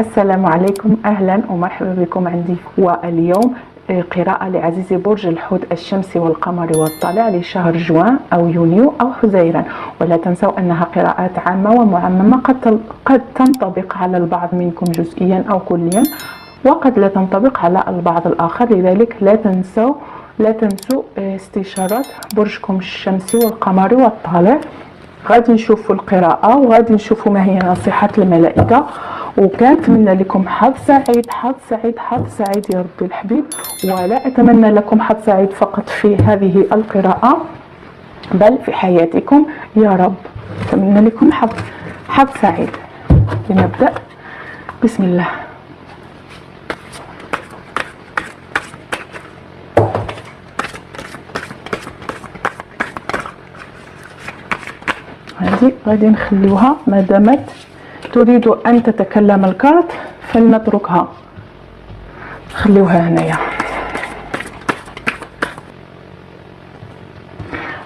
السلام عليكم. أهلا ومرحبا بكم عندي واليوم آه، قراءة لعزيزي برج الحوت الشمسي والقمر والطالع لشهر جوان أو يونيو أو حزيران ولا تنسوا أنها قراءات عامة ومعممة قد قد تنطبق على البعض منكم جزئيا أو كليا وقد لا تنطبق على البعض الآخر. لذلك لا تنسوا لا تنسوا آه، استشارة برجكم الشمسي والقمر والطالع. غادي نشوفوا القراءة وغادي نشوفوا ما هي نصيحة الملائكة. وكنتمنى لكم حظ سعيد حظ سعيد حظ سعيد يا ربي الحبيب. ولا أتمنى لكم حظ سعيد فقط في هذه القراءة بل في حياتكم يا رب. أتمنى لكم حظ حظ سعيد. لنبدأ. بسم الله. هذه غادي نخليوها ما دامت تريد أن تتكلم الكارت فلنتركها. خليوها هنايا.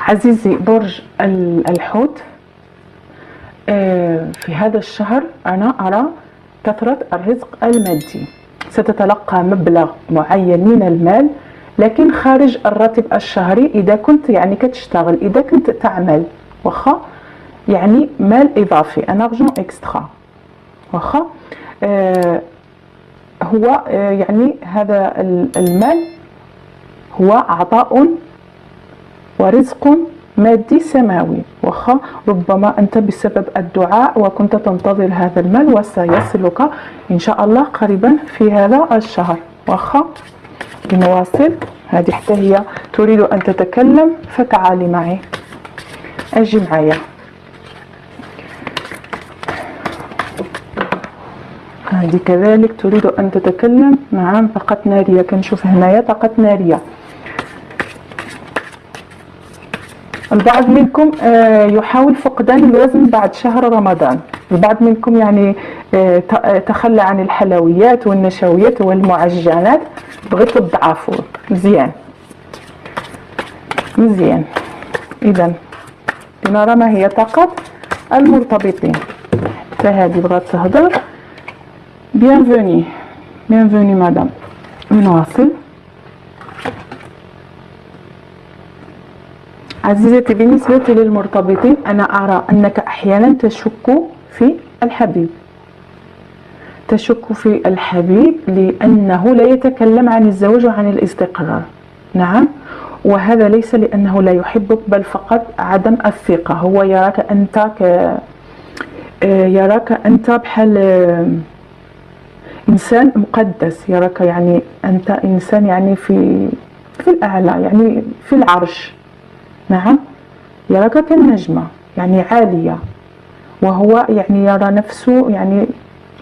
عزيزي برج الحوت آه، في هذا الشهر أنا أرى كثرة الرزق المادي. ستتلقى مبلغ معين من المال لكن خارج الراتب الشهري إذا كنت يعني كتشتغل إذا كنت تعمل واخا؟ يعني مال إضافي. ان ارجون اكسترا واخا آه هو آه يعني هذا المال هو عطاء ورزق مادي سماوي. واخا ربما أنت بسبب الدعاء وكنت تنتظر هذا المال وسيصلك إن شاء الله قريبا في هذا الشهر. واخا لنواصل هذه حتى هي تريد أن تتكلم فتعالي معي. أجي معايا. هذه كذلك تريد أن تتكلم؟ نعم طاقة نارية. كنشوف هنايا طاقة نارية. البعض منكم آه، يحاول فقدان الوزن بعد شهر رمضان. البعض منكم يعني آه، آه، تخلى عن الحلويات والنشويات والمعجنات بغيتوا تضعفوا مزيان. مزيان. اذا لنرى ما هي طاقة المرتبطين. فهذه بغات تهضر. Bienvenue. Bienvenue madame. نواصل عزيزتي بالنسبة للمرتبطين أنا أرى أنك أحيانا تشك في الحبيب تشك في الحبيب لأنه لا يتكلم عن الزواج وعن الاستقرار نعم وهذا ليس لأنه لا يحبك بل فقط عدم الثقة هو يراك أنت ك يراك أنت بحال إنسان مقدس يراك يعني أنت إنسان يعني في في الأعلى يعني في العرش. نعم؟ يراك كالنجمة يعني عالية. وهو يعني يرى نفسه يعني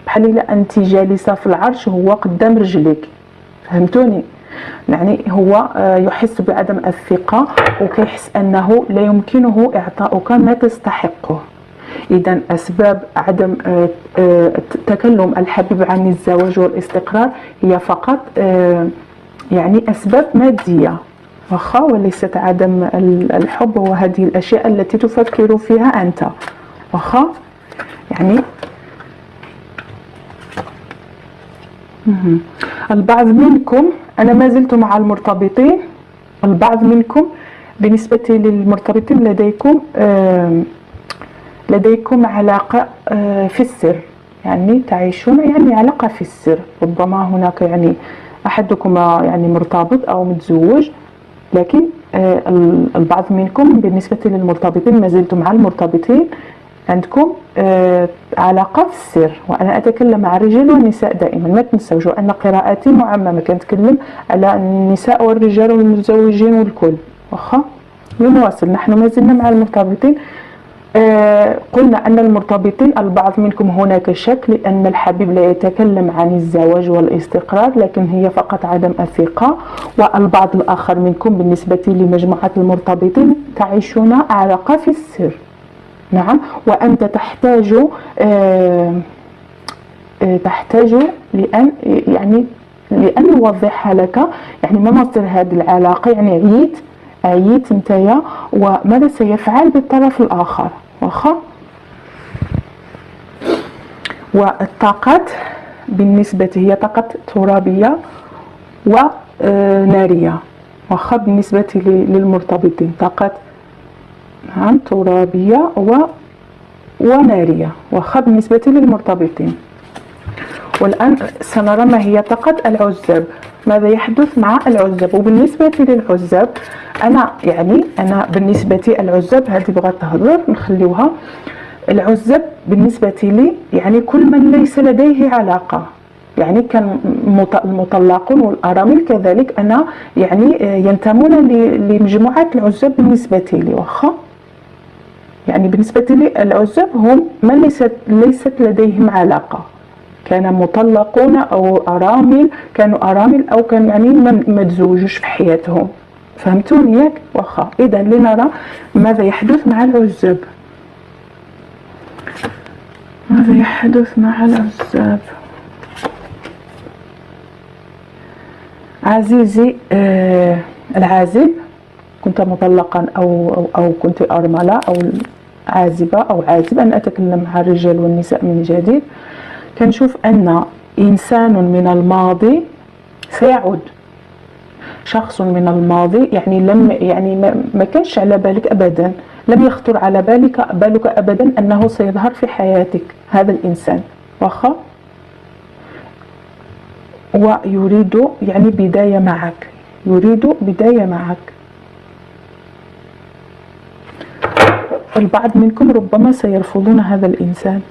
بحال إلا أنت جالسة في العرش وهو قدام رجليك. فهمتوني؟ يعني هو آه، يحس بعدم الثقة وكيحس أنه لا يمكنه إعطاؤك ما تستحقه. إذا أسباب عدم آه، آه، تكلم الحبيب عن الزواج والاستقرار هي فقط آه، يعني أسباب مادية واخا وليست عدم الحب وهذه الأشياء التي تفكر فيها أنت واخا؟ يعني البعض منكم أنا ما زلت مع المرتبطين البعض منكم بالنسبة للمرتبطين لديكم لديكم علاقة آه، في السر. يعني تعيشون يعني علاقة في السر. ربما هناك يعني أحدكما يعني مرتبط أو متزوج لكن آه، البعض منكم بالنسبة للمرتبطين ما زلتم مع المرتبطين عندكم آه، علاقة في السر. وأنا أتكلم مع الرجال والنساء دائما. ما تنسوش أن قراءاتي معممة. كنتكلم على النساء والرجال والمتزوجين والكل. واخا؟ نواصل نحن ما زلنا مع المرتبطين قلنا أن المرتبطين البعض منكم هناك شك لأن الحبيب لا يتكلم عن الزواج والاستقرار لكن هي فقط عدم الثقة والبعض الآخر منكم بالنسبة لمجموعة المرتبطين تعيشون علاقة في السر. نعم وأنت تحتاج آه، آه، تحتاج لأن يعني لأن نوضحها لك يعني ما مصدر هذه العلاقة؟ يعني عييت عييت نتايا وماذا سيفعل بالطرف الآخر؟ واخا. والطاقات بالنسبة هي طاقة ترابية ونارية واخا بالنسبة للمرتبطين. طاقة نعم ترابية و ونارية. واخا بالنسبة للمرتبطين. والآن سنرى ما هي طاقة العزاب. ماذا يحدث مع العزاب؟ وبالنسبة للعزاب أنا يعني أنا بالنسبة العزاب هذه بغات تهضر نخليوها. العزاب بالنسبة لي يعني كل من ليس لديه علاقة يعني كان المطلقون والأرامل كذلك أنا يعني ينتمون لمجموعة العزاب بالنسبة لي واخا؟ يعني بالنسبة لي العزاب هم من ليست ليست لديهم علاقة. كان مطلقون أو أرامل كانوا أرامل أو كان يعني ما تزوجوش في حياتهم. فهمتوني ياك؟ واخا. إذا لنرى ماذا يحدث مع العزاب. ماذا يحدث مع العزاب؟ عزيزي آه العازب كنت مطلقا أو, أو, أو كنت أرملة أو عازبة أو عازب أنا أتكلم مع الرجال والنساء من جديد. كنشوف أن إنسان من الماضي سيعود. شخص من الماضي يعني لم يعني ما, كانش على بالك أبدا. لم يخطر على بالك بالك أبدا أنه سيظهر في حياتك هذا الإنسان. واخا؟ ويريد يعني بداية معك. يريد بداية معك. البعض منكم ربما سيرفضون هذا الإنسان.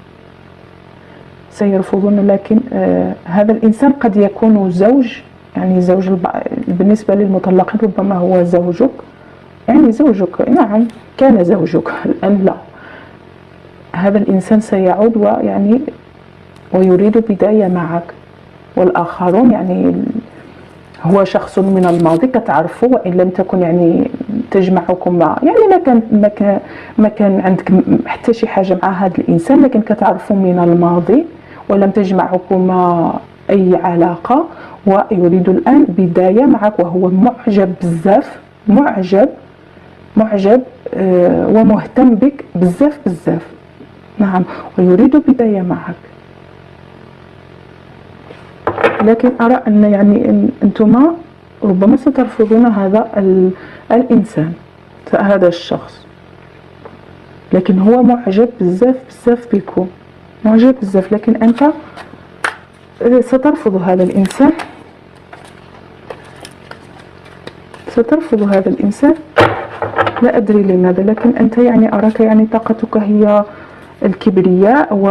سيرفضون لكن آه هذا الإنسان قد يكون زوج يعني زوج بالنسبة للمطلقين ربما هو زوجك. يعني زوجك نعم كان زوجك الآن لا. هذا الإنسان سيعود ويعني ويريد بداية معك. والآخرون يعني هو شخص من الماضي كتعرفوا وإن لم تكن يعني تجمعكم مع يعني ما كان ما كان ما كان عندك حتى شي حاجة مع هذا الإنسان لكن كتعرفوا من الماضي. ولم تجمعكم أي علاقة ويريد الآن بداية معك وهو معجب بزاف معجب معجب آه ومهتم بك بزاف بزاف. نعم ويريد بداية معك. لكن أرى أن يعني أنتم ربما سترفضون هذا الإنسان هذا الشخص. لكن هو معجب بزاف بزاف بكم. معجب بزاف لكن أنت سترفض هذا الإنسان. سترفض هذا الإنسان. لا أدري لماذا لكن أنت يعني أراك يعني طاقتك هي الكبرياء و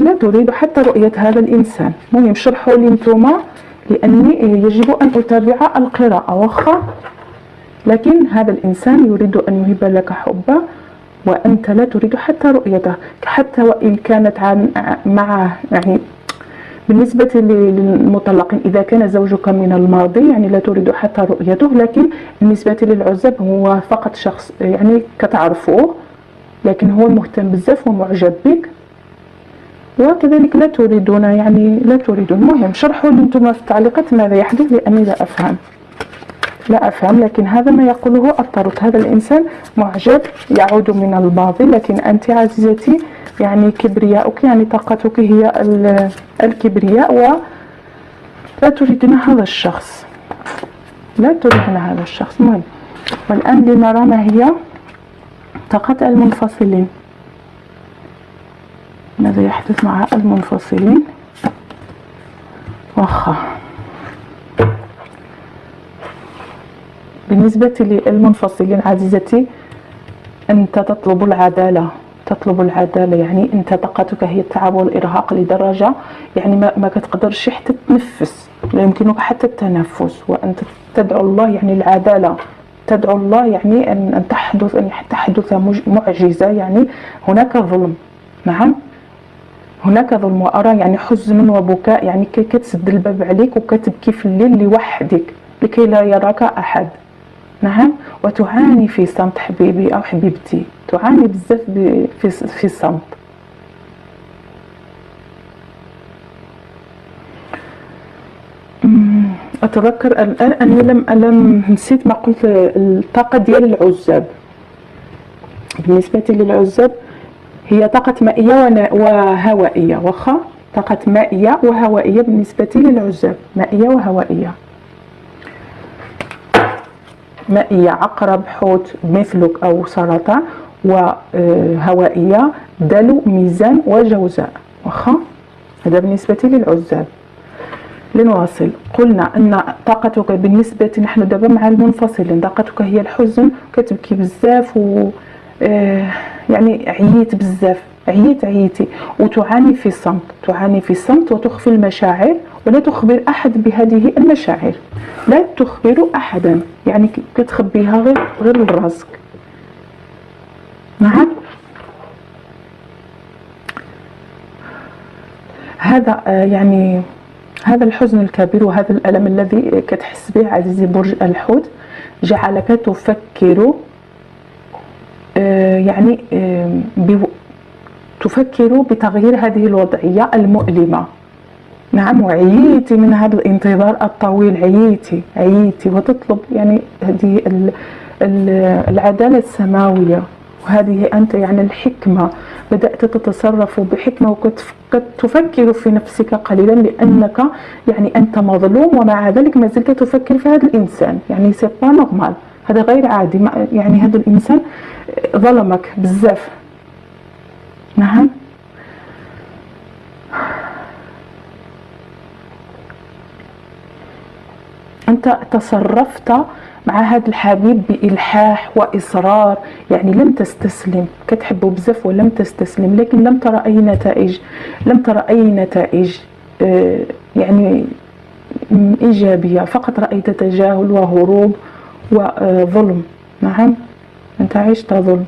لا تريد حتى رؤية هذا الإنسان. المهم شرحوا لي نتوما لأني يجب أن أتابع القراءة واخا. لكن هذا الإنسان يريد أن يهب لك حبه وأنت لا تريد حتى رؤيته حتى وإن كانت عن معه يعني بالنسبة للمطلقين إذا كان زوجك من الماضي يعني لا تريد حتى رؤيته لكن بالنسبة للعزب هو فقط شخص يعني كتعرفوه لكن هو مهتم بزاف ومعجب بك. وكذلك لا تريدون يعني لا تريدون. المهم شرحوا لي أنتم في التعليقات ماذا يحدث لأني لا أفهم. لا أفهم لكن هذا ما يقوله الطرط هذا الإنسان معجب يعود من الماضي لكن أنت عزيزتي يعني كبرياؤك يعني طاقتك هي الكبرياء ولا تريدون هذا الشخص. لا تريدون هذا الشخص. المهم والآن لنرى ما هي؟ طاقة المنفصلين. ماذا يحدث مع المنفصلين؟ واخا. بالنسبة للمنفصلين عزيزتي أنت تطلب العدالة. تطلب العدالة يعني أنت طاقتك هي التعب والإرهاق لدرجة يعني ما, ما كتقدرش حتى تتنفس لا يمكنك حتى التنفس. وأنت تدعو الله يعني العدالة. تدعو الله يعني أن, أن تحدث أن تحدث معجزة يعني هناك ظلم. نعم؟ هناك ظلم. وأرى يعني حزن وبكاء يعني كتسد الباب عليك وكتبكي في الليل لوحدك لكي لا يراك أحد. نعم. وتعاني في صمت حبيبي أو حبيبتي. تعاني بزاف في الصمت أتذكر الآن أني لم ألم نسيت ما قلت الطاقة ديال العزاب. بالنسبة للعزاب هي طاقة مائية وهوائية. واخا طاقة مائية وهوائية بالنسبة للعزاب. مائية وهوائية. مائية عقرب حوت مثلك أو سرطان وهوائية دلو ميزان وجوزاء. واخا هذا بالنسبة للعزاب. لنواصل. قلنا أن طاقتك بالنسبة نحن دابا مع المنفصلين. طاقتك هي الحزن. كتبكي بزاف و آه، يعني عييت بزاف. عييت عييتي. وتعاني في الصمت. تعاني في الصمت وتخفي المشاعر. ولا تخبر أحد بهذه المشاعر. لا تخبر أحدا. يعني كتخبيها غير غير لراسك. نعم؟ هذا آه، يعني هذا الحزن الكبير وهذا الألم الذي كتحس به عزيزي برج الحوت جعلك تفكر آه، يعني تفكر بتغيير هذه الوضعية المؤلمة. نعم وعييتي من هذا الانتظار الطويل عييتي عييتي. وتطلب يعني هذه العدالة السماوية. وهذه أنت يعني الحكمة. بدأت تتصرف بحكمة وتفكر في نفسك قليلا لأنك يعني أنت مظلوم ومع ذلك ما زلت تفكر في هذا الإنسان. يعني c'est pas normal هذا غير عادي. يعني هذا الإنسان ظلمك بزاف نعم. أنت تصرفت مع هذا الحبيب بإلحاح وإصرار يعني لم تستسلم كتحبه بزاف ولم تستسلم لكن لم ترى أي نتائج لم ترى أي نتائج آه، يعني إيجابية فقط رأيت تجاهل وهروب وظلم. نعم أنت عشت ظلم.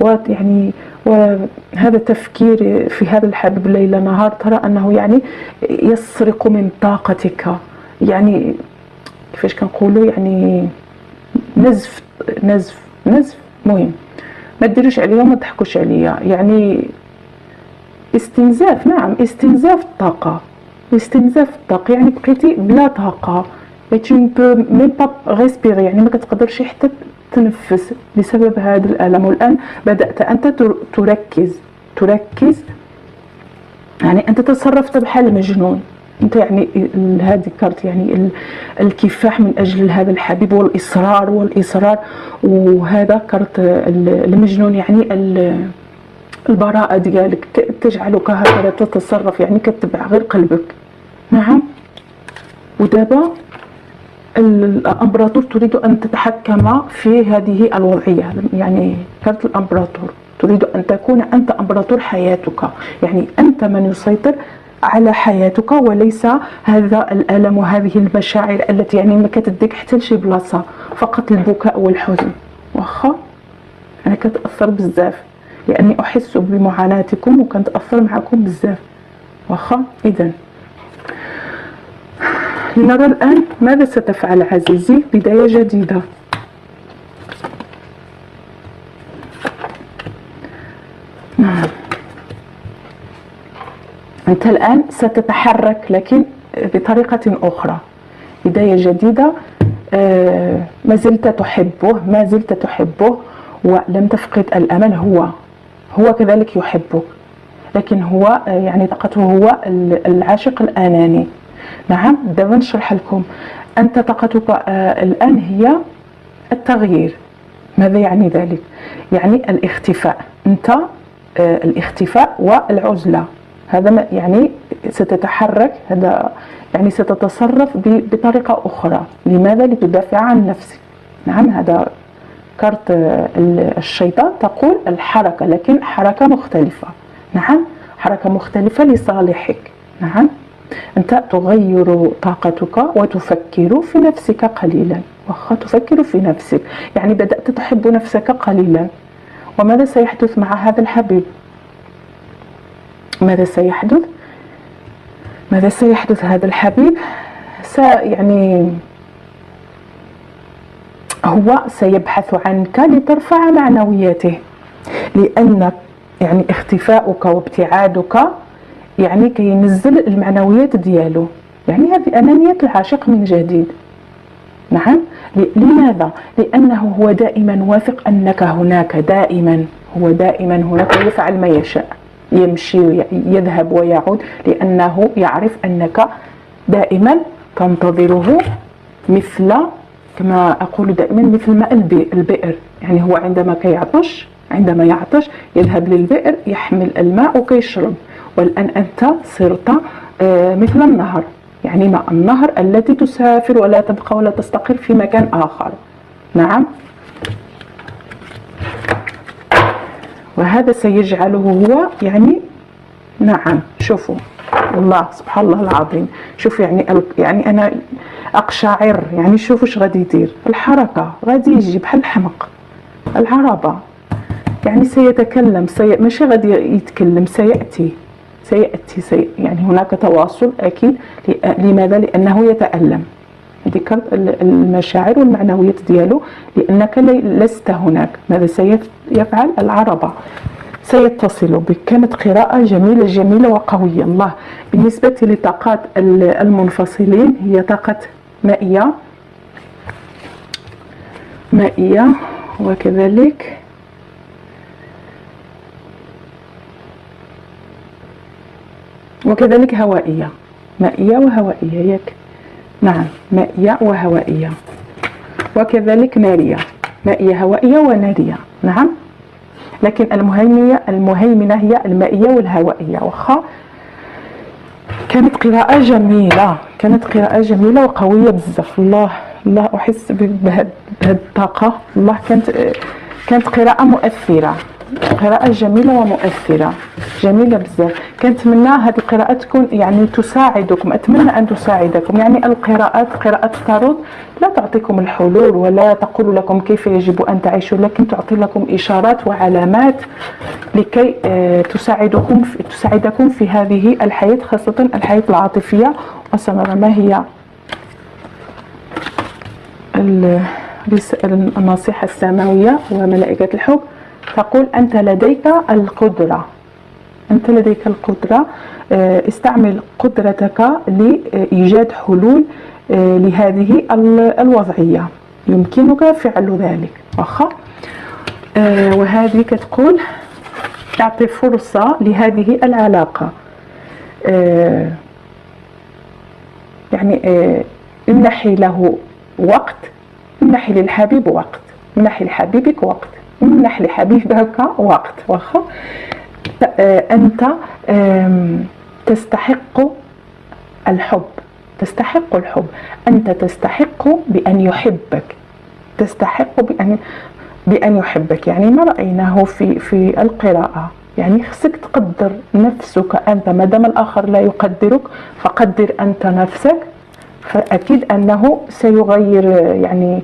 ويعني وهذا التفكير في هذا الحبيب ليل نهار ترى أنه يعني يسرق من طاقتك يعني كيفاش كنقولوا يعني نزف نزف نزف. مهم. ما ديروش عليا وما تضحكوش عليا. يعني استنزاف نعم استنزاف الطاقه استنزاف الطاقه يعني بقيتي بلا طاقة. Tu ne peux même يعني ما كتقدرش حتى تنفس بسبب هذا الألم. والآن بدأت أنت تركز. تركز. يعني أنت تصرفت بحال مجنون. أنت يعني هذه كارت يعني الكفاح من أجل هذا الحبيب والإصرار والإصرار وهذا كارت المجنون يعني البراءة ديالك. تجعلك هكذا تتصرف يعني كتبع غير قلبك. نعم. ودابا الأمبراطور تريد أن تتحكم في هذه الوضعية. يعني كارت الأمبراطور تريد أن تكون أنت أمبراطور حياتك. يعني أنت من يسيطر على حياتك وليس هذا الألم وهذه المشاعر التي يعني ما كتديك حتى لشي بلاصة فقط البكاء والحزن. واخا أنا كتأثر بزاف. لأني أحس بمعاناتكم وكنتأثر معكم بزاف. واخا إذا لنرى الآن ماذا ستفعل عزيزي؟ بداية جديدة نعم أنت الآن ستتحرك لكن بطريقة أخرى. بداية جديدة آه، ما زلت تحبه ما زلت تحبه ولم تفقد الأمل هو هو كذلك يحبك. لكن هو آه، يعني طاقته هو العاشق الأناني. نعم دابا نشرح لكم. أنت طاقتك آه، الآن هي التغيير. ماذا يعني ذلك؟ يعني الاختفاء. أنت الاختفاء والعزلة. هذا يعني ستتحرك هذا يعني ستتصرف بطريقة أخرى. لماذا؟ لتدافع عن نفسك. نعم هذا كارت الشيطان تقول الحركة لكن حركة مختلفة. نعم حركة مختلفة لصالحك. نعم أنت تغير طاقتك وتفكر في نفسك قليلا. واخا تفكر في نفسك. يعني بدأت تحب نفسك قليلا. وماذا سيحدث مع هذا الحبيب؟ ماذا سيحدث؟ ماذا سيحدث هذا الحبيب؟ س يعني هو سيبحث عنك لترفع معنوياته لأن يعني اختفاؤك وابتعادك يعني كينزل المعنويات ديالو. يعني هذه أنانية العاشق من جديد. نعم؟ لماذا؟ لأنه هو دائما واثق أنك هناك دائما. هو دائما هناك ويفعل ما يشاء. يمشي يذهب ويعود لأنه يعرف أنك دائما تنتظره مثل كما أقول دائما مثل ماء البئر. يعني هو عندما كيعطش عندما يعطش يذهب للبئر يحمل الماء وكيشرب. والآن أنت صرت آه، مثل النهر. يعني ماء النهر التي تسافر ولا تبقى ولا تستقر في مكان آخر. نعم؟ وهذا سيجعله هو يعني نعم شوفوا الله سبحان الله العظيم. شوف يعني يعني أنا أقشعر يعني شوف إيش غادي يدير. الحركة غادي يجي بحال الحمق العربة. يعني سيتكلم سي... ماشي غادي يتكلم سيأتي سيأتي سي... يعني هناك تواصل أكيد لماذا؟ لأنه يتألم. هذيك المشاعر والمعنويات ديالو لأنك لست هناك. ماذا سيفعل؟ العربة سيتصل بك. كانت قراءة جميلة جميلة وقوية. الله. بالنسبة لطاقات المنفصلين هي طاقة مائية. مائية. وكذلك وكذلك هوائية. مائية وهوائية. ياك نعم مائية وهوائية. وكذلك نارية مائية هوائية ونارية نعم. لكن المهيمنة المهيمنة هي المائية والهوائية. واخا كانت قراءة جميلة كانت قراءة جميلة وقوية بزاف. الله الله أحس بهذه الطاقة. الله كانت كانت قراءة مؤثرة. قراءة جميلة ومؤثرة. جميلة بزاف. كنتمنى هذه القراءة تكون يعني تساعدكم. أتمنى أن تساعدكم. يعني القراءات قراءة التاروت لا تعطيكم الحلول ولا تقول لكم كيف يجب أن تعيشوا لكن تعطي لكم إشارات وعلامات لكي آه، تساعدكم في تساعدكم في هذه الحياة خاصة الحياة العاطفية. وسنرى ما هي النصيحة السماوية وملائكة الحب. تقول أنت لديك القدرة. أنت لديك القدرة. آه، استعمل قدرتك لإيجاد حلول آه، لهذه الوضعية. يمكنك فعل ذلك. واخا آه، وهذه كتقول اعطي فرصة لهذه العلاقة. يعني امنحي له وقت امنحي للحبيب وقت امنحي لحبيبك وقت. امنح لحبيبك وقت واخا؟ أنت تستحق الحب تستحق الحب. أنت تستحق بأن يحبك تستحق بأن بأن يحبك. يعني ما رأيناه في في القراءة؟ يعني خصك تقدر نفسك أنت. ما دام الآخر لا يقدرك فقدر أنت نفسك. فأكيد أنه سيغير يعني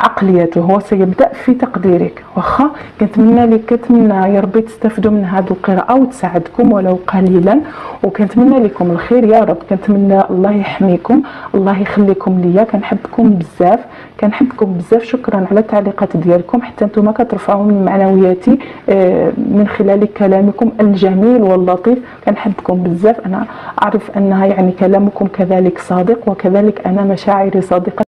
عقليته هو سيبدأ في تقديرك. واخا كنتمنى لك كنتمنى يا ربي تستافدوا من هذه القراءة وتساعدكم ولو قليلا. وكنتمنى لكم الخير يا رب. كنتمنى الله يحميكم الله يخليكم ليا. كنحبكم بزاف كنحبكم بزاف. شكرا على التعليقات ديالكم. حتى نتوما كترفعوا من معنوياتي آه، من خلال كلامكم الجميل واللطيف. كنحبكم بزاف. أنا أعرف أنها يعني كلامكم كذلك صادق وكذلك أنا مشاعري صادقة.